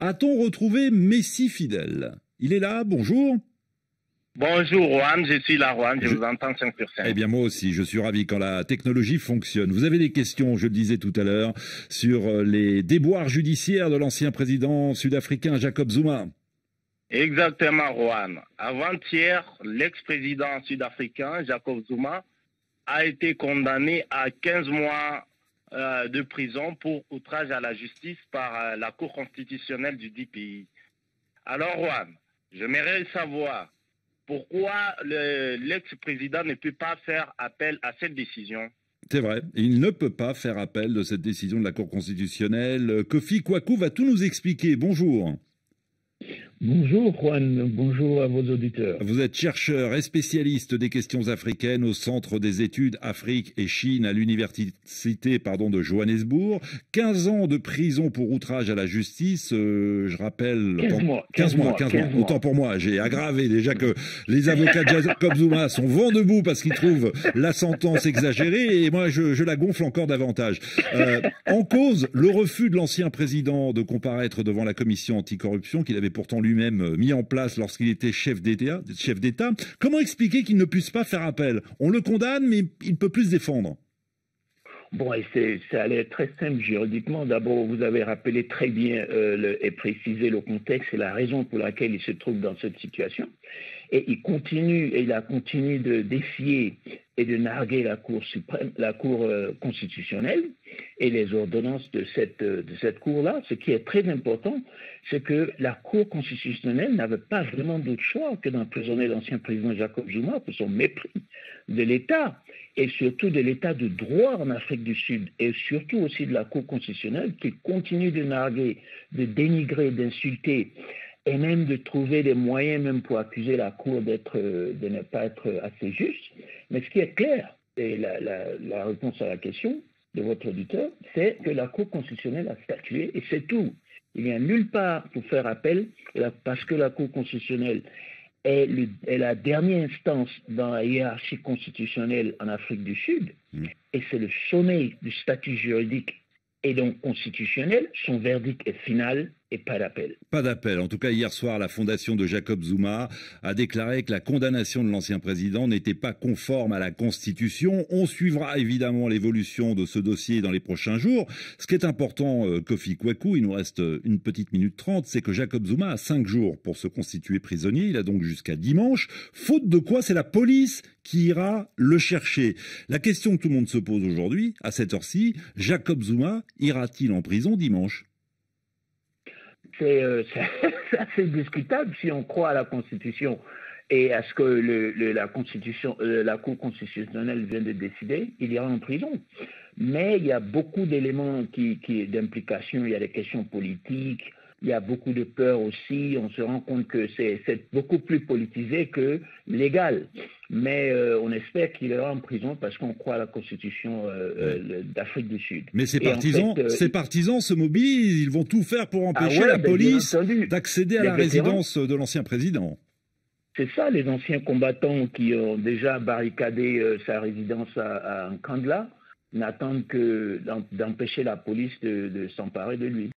A-t-on retrouvé Messi fidèle? Il est là, bonjour. Bonjour Juan, je suis là Juan, je, vous entends 5 Eh bien moi aussi, je suis ravi quand la technologie fonctionne. Vous avez des questions, je le disais tout à l'heure, sur euh, les déboires judiciaires de l'ancien président sud-africain Jacob Zuma. Exactement Juan. Avant-hier, l'ex-président sud-africain Jacob Zuma a été condamné à 15 mois euh, de prison pour outrage à la justice par euh, la Cour constitutionnelle du pays. Alors Juan, j'aimerais savoir pourquoi l'ex-président ne peut pas faire appel à cette décision c'est vrai, il ne peut pas faire appel de cette décision de la Cour constitutionnelle. Kofi Kwaku va tout nous expliquer. Bonjour. Bonjour Juan, bonjour à vos auditeurs. Vous êtes chercheur et spécialiste des questions africaines au Centre des études Afrique et Chine à l'Université pardon, de Johannesburg. 15 ans de prison pour outrage à la justice, euh, je rappelle... 15 mois. 15, mois, 15 mois. Autant pour moi, j'ai aggravé déjà que les avocats de Jacob Zuma sont vent debout parce qu'ils trouvent la sentence exagérée et moi je, la gonfle encore davantage. Euh, en cause, le refus de l'ancien président de comparaître devant la commission anticorruption qu'il avait pourtant lui-même euh, mis en place lorsqu'il était chef d'État. Comment expliquer qu'il ne puisse pas faire appel? On le condamne, mais il ne peut plus se défendre. Bon, et ça allait être très simple juridiquement. D'abord, vous avez rappelé très bien euh, et précisé le contexte et la raison pour laquelle il se trouve dans cette situation. Et il continue, et il a continué de défier et de narguer la Cour suprême, la Cour euh, constitutionnelle et les ordonnances de cette, euh, de cette Cour-là. Ce qui est très important, c'est que la Cour constitutionnelle n'avait pas vraiment d'autre choix que d'emprisonner l'ancien président Jacob Zuma pour son mépris de l'État et surtout de l'État de droit en Afrique du Sud et surtout aussi de la Cour constitutionnelle qui continue de narguer, de dénigrer, d'insulter et même de trouver des moyens même pour accuser la Cour d'être, de ne pas être assez juste. Mais ce qui est clair, et la, la réponse à la question de votre auditeur, c'est que la Cour constitutionnelle a statué et c'est tout. Il n'y a nulle part pour faire appel parce que la Cour constitutionnelle est, la dernière instance dans la hiérarchie constitutionnelle en Afrique du Sud mmh. et c'est le sommet du statut juridique et donc constitutionnel. Son verdict est final et pas d'appel. Pas d'appel. En tout cas, hier soir, la fondation de Jacob Zuma a déclaré que la condamnation de l'ancien président n'était pas conforme à la Constitution. On suivra évidemment l'évolution de ce dossier dans les prochains jours. Ce qui est important, euh, Kofi Kwaku, il nous reste une petite minute trente, c'est que Jacob Zuma a cinq jours pour se constituer prisonnier. Il a donc jusqu'à dimanche. Faute de quoi, c'est la police qui ira le chercher. La question que tout le monde se pose aujourd'hui, à cette heure-ci, Jacob Zuma ira-t-il en prison dimanche? Euh, c'est assez discutable si on croit à la Constitution et à ce que le, la, Constitution, euh, la Cour constitutionnelle vient de décider, il ira en prison. Mais il y a beaucoup d'éléments qui, qui d'implication, il y a des questions politiques, il y a beaucoup de peur aussi. On se rend compte que c'est beaucoup plus politisé que légal. Mais euh, on espère qu'il ira en prison parce qu'on croit à la Constitution euh, euh, d'Afrique du Sud. Mais ces partisans, ces partisans se mobilisent. Ils vont tout faire pour ah empêcher la ben, police d'accéder à la résidence de l'ancien président. C'est ça, les anciens combattants qui ont déjà barricadé sa résidence à, à Kandla n'attendent que d'empêcher la police de s'emparer de lui.